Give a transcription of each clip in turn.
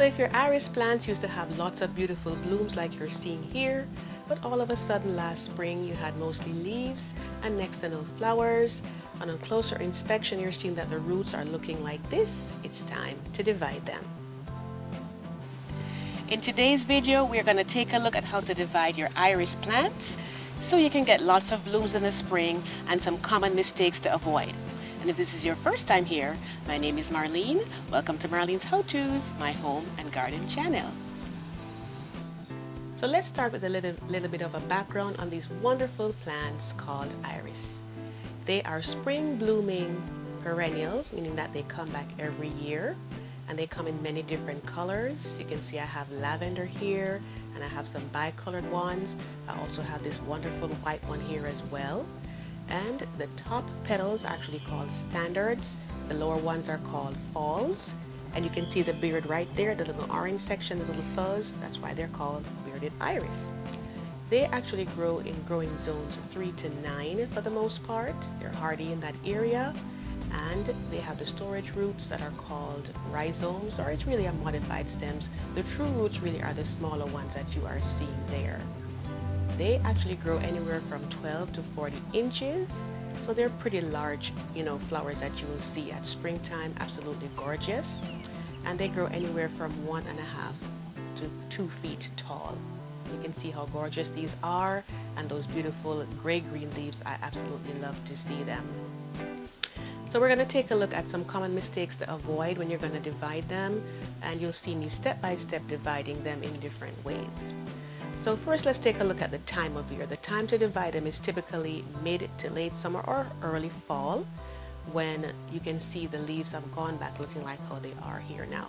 So if your iris plants used to have lots of beautiful blooms like you're seeing here, but all of a sudden last spring you had mostly leaves and next to no flowers, on a closer inspection you're seeing that the roots are looking like this, it's time to divide them. In today's video, we're going to take a look at how to divide your iris plants so you can get lots of blooms in the spring and some common mistakes to avoid. And if this is your first time here, my name is Marlene. Welcome to Marlene's How-Tos, my home and garden channel. So let's start with a little, little bit of a background on these wonderful plants called iris. They are spring blooming perennials, meaning that they come back every year and they come in many different colors. You can see I have lavender here and I have some bicolored ones. I also have this wonderful white one here as well and the top petals are actually called standards. The lower ones are called falls. And you can see the beard right there, the little orange section, the little fuzz. That's why they're called bearded iris. They actually grow in growing zones 3 to 9 for the most part. They're hardy in that area. And they have the storage roots that are called rhizomes, or it's really a modified stems. The true roots really are the smaller ones that you are seeing there. They actually grow anywhere from 12 to 40 inches. So they're pretty large, you know, flowers that you will see at springtime, absolutely gorgeous. And they grow anywhere from one and a half to two feet tall. You can see how gorgeous these are and those beautiful gray-green leaves. I absolutely love to see them. So we're going to take a look at some common mistakes to avoid when you're going to divide them and you'll see me step by step dividing them in different ways. So first let's take a look at the time of year. The time to divide them is typically mid to late summer or early fall when you can see the leaves have gone back looking like how they are here now.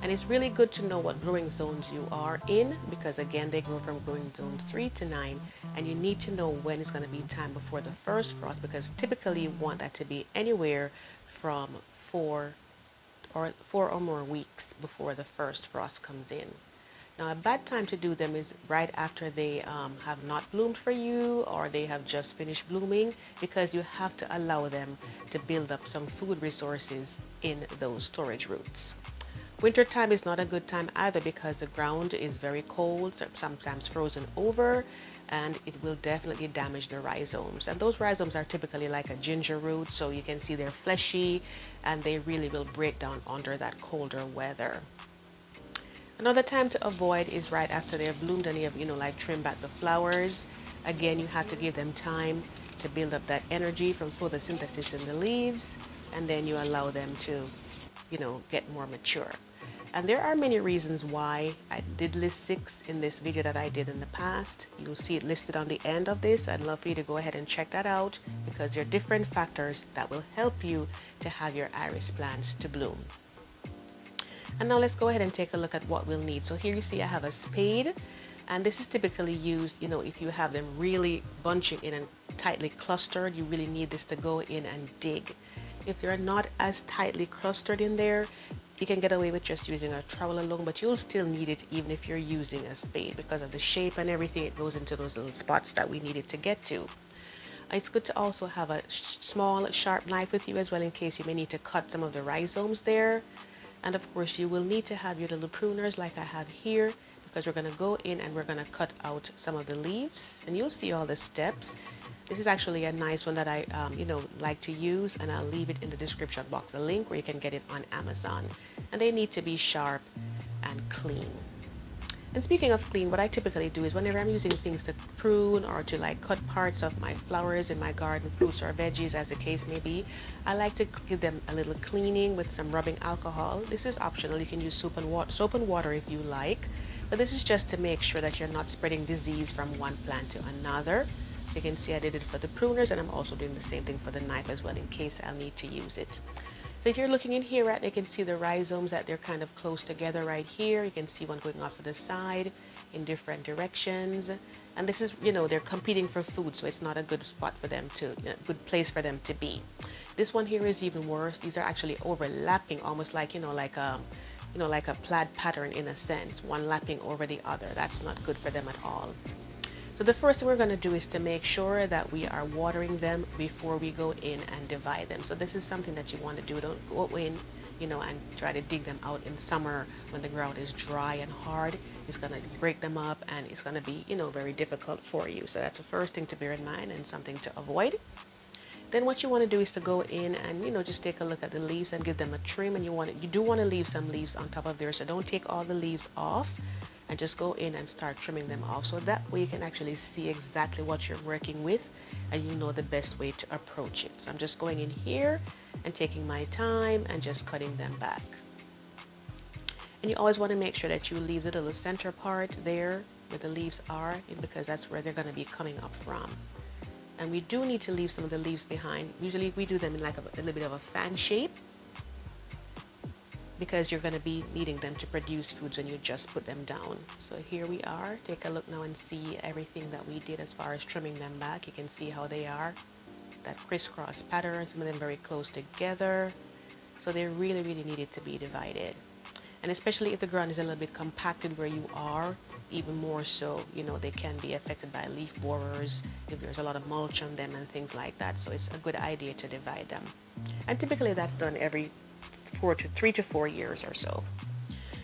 And it's really good to know what growing zones you are in because again they grow from growing zones 3 to 9 and you need to know when it's going to be time before the first frost because typically you want that to be anywhere from 4 or 4 or more weeks before the first frost comes in. Now a bad time to do them is right after they um, have not bloomed for you or they have just finished blooming because you have to allow them to build up some food resources in those storage roots. Winter time is not a good time either because the ground is very cold, sometimes frozen over, and it will definitely damage the rhizomes. And those rhizomes are typically like a ginger root, so you can see they're fleshy and they really will break down under that colder weather. Another time to avoid is right after they've bloomed and you have, you know, like trim back the flowers. Again, you have to give them time to build up that energy from photosynthesis in the leaves and then you allow them to, you know, get more mature. And there are many reasons why I did list six in this video that I did in the past. You'll see it listed on the end of this. I'd love for you to go ahead and check that out because there are different factors that will help you to have your iris plants to bloom. And now let's go ahead and take a look at what we'll need. So here you see I have a spade and this is typically used, you know, if you have them really bunching in and tightly clustered, you really need this to go in and dig. If they're not as tightly clustered in there, you can get away with just using a trowel alone, but you'll still need it even if you're using a spade because of the shape and everything. It goes into those little spots that we needed to get to. It's good to also have a small sharp knife with you as well in case you may need to cut some of the rhizomes there. And of course you will need to have your little pruners like I have here because we're going to go in and we're going to cut out some of the leaves and you'll see all the steps. This is actually a nice one that I, um, you know, like to use and I'll leave it in the description box, a link where you can get it on Amazon. And they need to be sharp and clean. And speaking of clean, what I typically do is whenever I'm using things to prune or to like cut parts of my flowers in my garden, fruits or veggies as the case may be, I like to give them a little cleaning with some rubbing alcohol. This is optional. You can use soap and, water, soap and water if you like. But this is just to make sure that you're not spreading disease from one plant to another. So you can see I did it for the pruners and I'm also doing the same thing for the knife as well in case I'll need to use it. So if you're looking in here, right, you can see the rhizomes that they're kind of close together right here. You can see one going off to the side in different directions. And this is, you know, they're competing for food, so it's not a good spot for them to, good place for them to be. This one here is even worse. These are actually overlapping, almost like, you know, like a, um, you know, like a plaid pattern in a sense, one lapping over the other. That's not good for them at all. So the first thing we're going to do is to make sure that we are watering them before we go in and divide them. So this is something that you want to do. Don't go in you know, and try to dig them out in summer when the ground is dry and hard. It's going to break them up and it's going to be, you know, very difficult for you. So that's the first thing to bear in mind and something to avoid. Then what you want to do is to go in and, you know, just take a look at the leaves and give them a trim. And you want to, you do want to leave some leaves on top of there. So don't take all the leaves off and just go in and start trimming them off. So that way you can actually see exactly what you're working with and you know the best way to approach it. So I'm just going in here and taking my time and just cutting them back. And you always want to make sure that you leave the little center part there where the leaves are because that's where they're going to be coming up from and we do need to leave some of the leaves behind. Usually we do them in like a, a little bit of a fan shape because you're going to be needing them to produce foods when you just put them down. So here we are. Take a look now and see everything that we did as far as trimming them back. You can see how they are. That crisscross pattern, some of them very close together. So they really, really needed to be divided. And especially if the ground is a little bit compacted where you are, even more so, you know, they can be affected by leaf borers if there's a lot of mulch on them and things like that. So it's a good idea to divide them. And typically that's done every four to three to four years or so.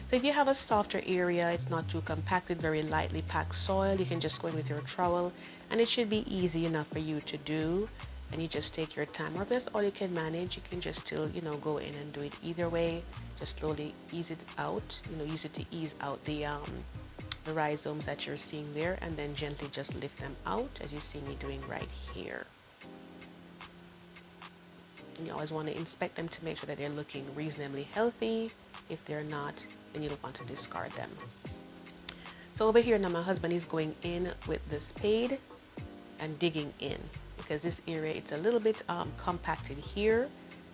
So if you have a softer area, it's not too compacted, very lightly packed soil, you can just go in with your trowel and it should be easy enough for you to do. And you just take your time, or if that's all you can manage, you can just still, you know, go in and do it either way. Just slowly ease it out, you know, use it to ease out the um, the rhizomes that you're seeing there and then gently just lift them out as you see me doing right here. You always want to inspect them to make sure that they're looking reasonably healthy. If they're not, then you don't want to discard them. So over here now my husband is going in with the spade and digging in because this area it's a little bit um, compacted here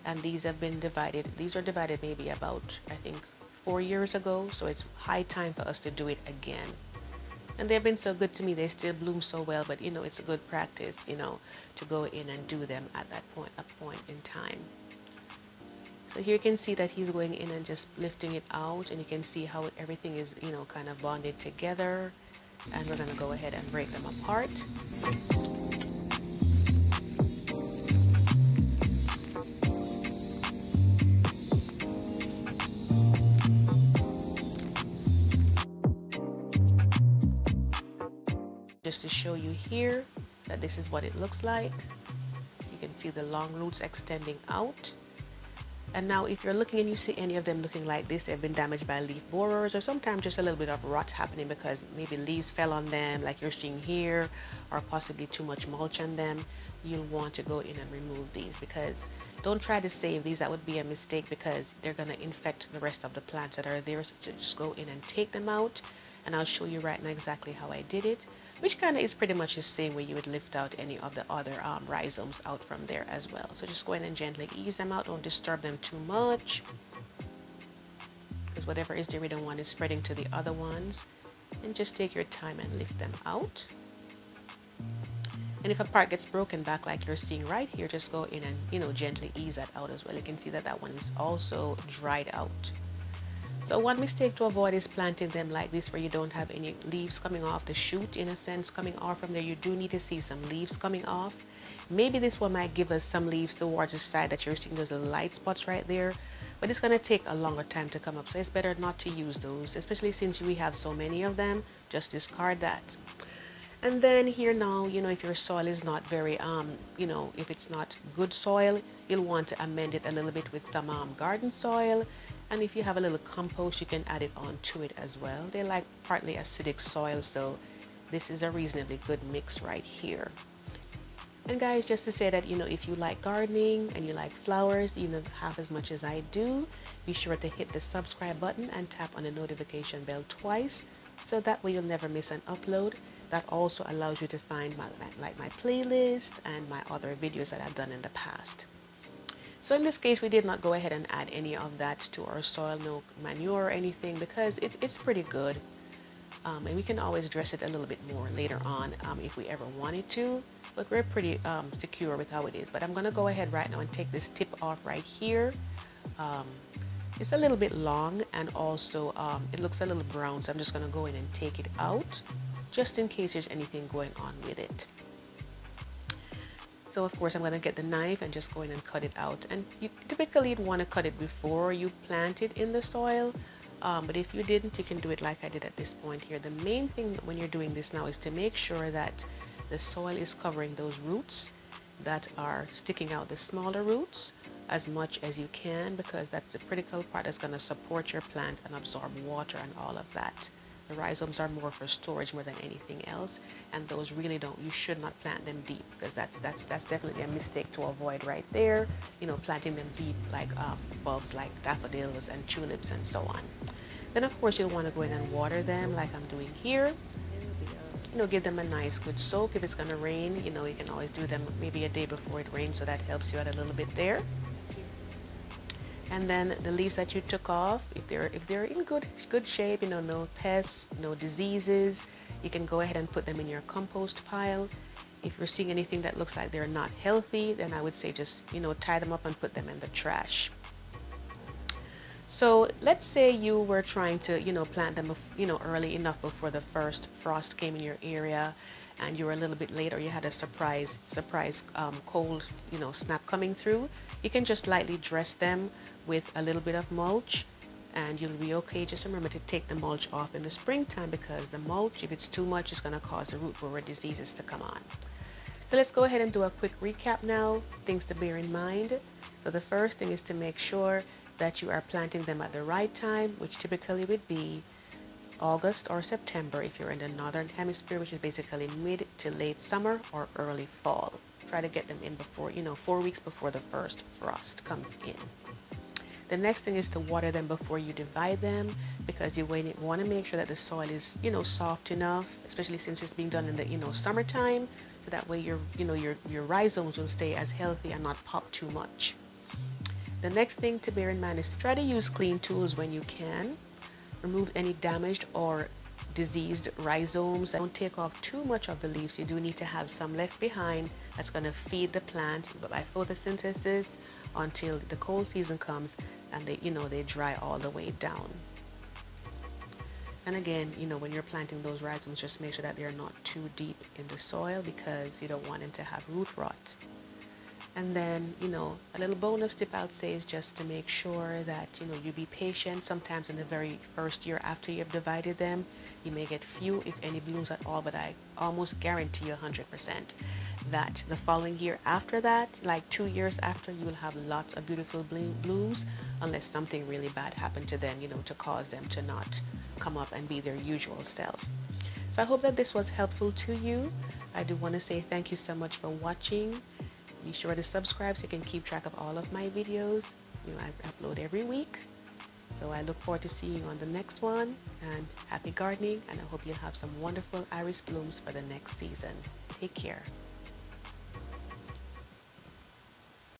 and these have been divided. These are divided maybe about I think four years ago, so it's high time for us to do it again. And they've been so good to me, they still bloom so well, but you know, it's a good practice, you know, to go in and do them at that point, a point in time. So here you can see that he's going in and just lifting it out and you can see how everything is, you know, kind of bonded together. And we're going to go ahead and break them apart. Just to show you here that this is what it looks like. You can see the long roots extending out. And now if you're looking and you see any of them looking like this, they've been damaged by leaf borers or sometimes just a little bit of rot happening because maybe leaves fell on them like you're seeing here or possibly too much mulch on them, you'll want to go in and remove these because don't try to save these. That would be a mistake because they're going to infect the rest of the plants that are there. So just go in and take them out and I'll show you right now exactly how I did it which kind of is pretty much the same way you would lift out any of the other um, rhizomes out from there as well. So just go in and gently ease them out. Don't disturb them too much because whatever is there we don't want is spreading to the other ones. And just take your time and lift them out. And if a part gets broken back like you're seeing right here, just go in and, you know, gently ease that out as well. You can see that that one is also dried out. So one mistake to avoid is planting them like this where you don't have any leaves coming off the shoot in a sense coming off from there. You do need to see some leaves coming off. Maybe this one might give us some leaves towards the side that you're seeing those little light spots right there. But it's going to take a longer time to come up. So it's better not to use those, especially since we have so many of them. Just discard that. And then here now, you know, if your soil is not very, um, you know, if it's not good soil, you'll want to amend it a little bit with some um, garden soil and if you have a little compost you can add it on to it as well. They like partly acidic soil so this is a reasonably good mix right here. And guys just to say that you know if you like gardening and you like flowers you know half as much as I do be sure to hit the subscribe button and tap on the notification bell twice so that way you'll never miss an upload. That also allows you to find my like my playlist and my other videos that I've done in the past so in this case, we did not go ahead and add any of that to our soil, no manure or anything, because it's, it's pretty good. Um, and we can always dress it a little bit more later on um, if we ever wanted to. But we're pretty um, secure with how it is. But I'm going to go ahead right now and take this tip off right here. Um, it's a little bit long and also um, it looks a little brown. So I'm just going to go in and take it out just in case there's anything going on with it. So of course I'm going to get the knife and just go in and cut it out. And you typically would want to cut it before you plant it in the soil. Um, but if you didn't, you can do it like I did at this point here. The main thing when you're doing this now is to make sure that the soil is covering those roots that are sticking out, the smaller roots, as much as you can because that's the critical part that's going to support your plant and absorb water and all of that. The rhizomes are more for storage more than anything else, and those really don't. You should not plant them deep because that's that's that's definitely a mistake to avoid right there. You know, planting them deep like um, bulbs like daffodils and tulips and so on. Then of course you'll want to go in and water them like I'm doing here. You know, give them a nice good soak. If it's going to rain, you know, you can always do them maybe a day before it rains, so that helps you out a little bit there and then the leaves that you took off if they're if they're in good good shape you know no pests no diseases you can go ahead and put them in your compost pile. If you're seeing anything that looks like they're not healthy then I would say just you know tie them up and put them in the trash. So let's say you were trying to you know plant them you know early enough before the first frost came in your area and you were a little bit late or you had a surprise surprise um, cold you know snap coming through you can just lightly dress them with a little bit of mulch and you'll be okay. Just remember to take the mulch off in the springtime because the mulch, if it's too much, is going to cause the root borer diseases to come on. So let's go ahead and do a quick recap now, things to bear in mind. So the first thing is to make sure that you are planting them at the right time, which typically would be August or September if you're in the northern hemisphere, which is basically mid to late summer or early fall. Try to get them in before, you know, four weeks before the first frost comes in. The next thing is to water them before you divide them because you want to make sure that the soil is, you know, soft enough, especially since it's being done in the, you know, summertime. So that way your, you know, your, your rhizomes will stay as healthy and not pop too much. The next thing to bear in mind is to try to use clean tools when you can. Remove any damaged or diseased rhizomes. Don't take off too much of the leaves. You do need to have some left behind that's going to feed the plant by photosynthesis until the cold season comes and they, you know, they dry all the way down. And again, you know, when you're planting those rhizomes, just make sure that they're not too deep in the soil because you don't want them to have root rot. And then, you know, a little bonus tip I'd say is just to make sure that, you know, you be patient. Sometimes in the very first year after you've divided them, you may get few, if any, blooms at all, but I almost guarantee you 100% that the following year after that, like two years after, you will have lots of beautiful blooms unless something really bad happened to them, you know, to cause them to not come up and be their usual self. So I hope that this was helpful to you. I do want to say thank you so much for watching. Be sure to subscribe so you can keep track of all of my videos. You know, I upload every week. So I look forward to seeing you on the next one and happy gardening and I hope you'll have some wonderful iris blooms for the next season. Take care.